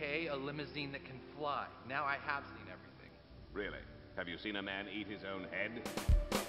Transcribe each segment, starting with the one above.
aka a limousine that can fly. Now I have seen everything. Really? Have you seen a man eat his own head?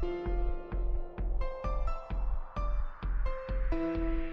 Thank you.